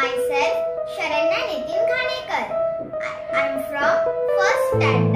myself Sharanya Nitin Khanekar. I am from first standard.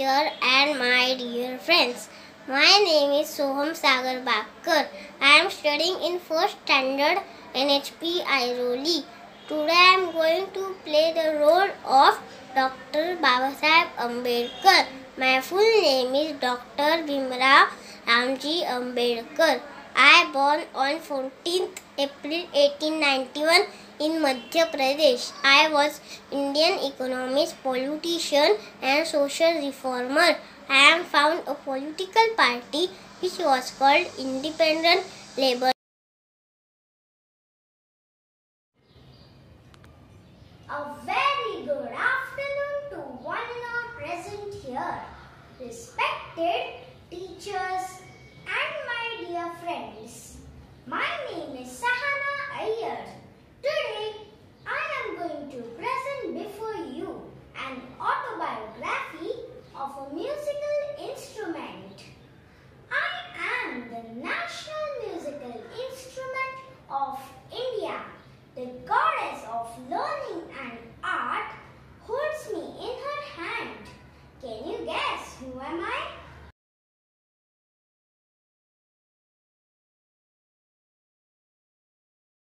teacher and my dear friends. My name is Soham Sagar Bakkar. I am studying in 1st standard NHP Airoli. Today I am going to play the role of Dr. Babasaheb Ambedkar. My full name is Dr. Bhimrao Ramji Ambedkar. I born on 14th April 1891 in Madhya Pradesh. I was Indian economist, politician and social reformer. I am found a political party which was called Independent Labour. A very good afternoon to one and all present here. Respected teachers, dear friends. My name is Sahana Ayer. Today